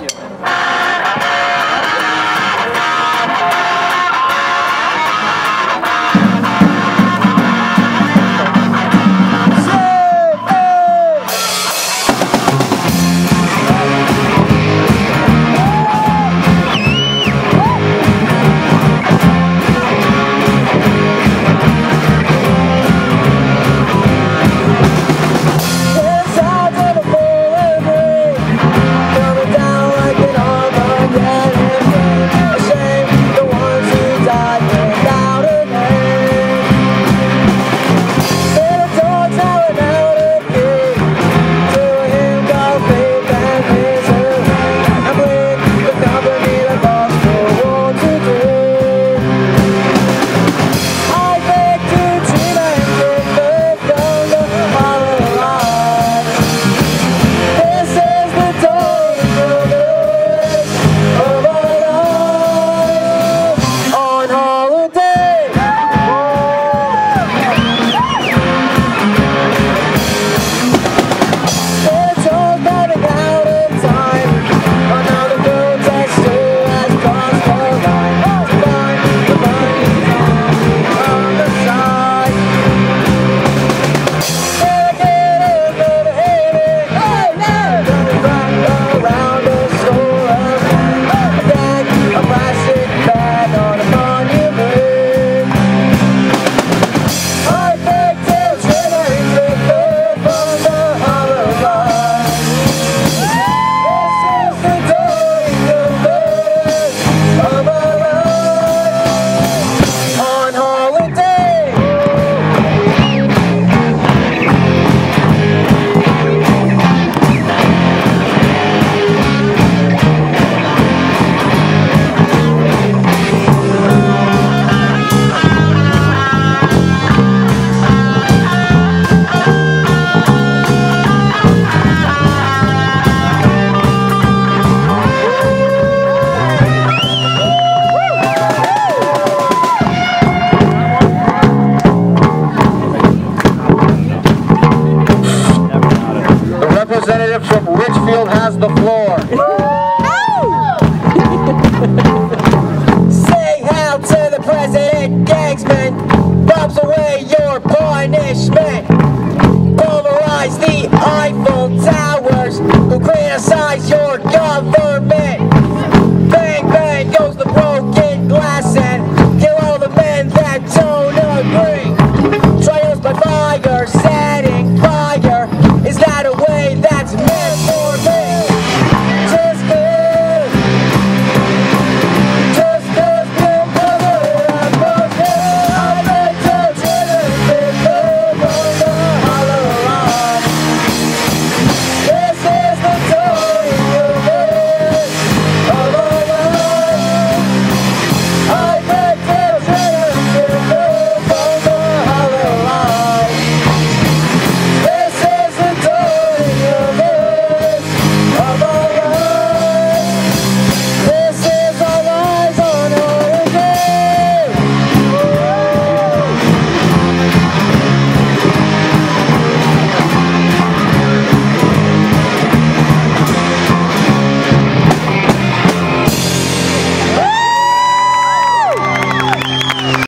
Gracias. Representative from Richfield has the floor. Say how to the president, Gagsman.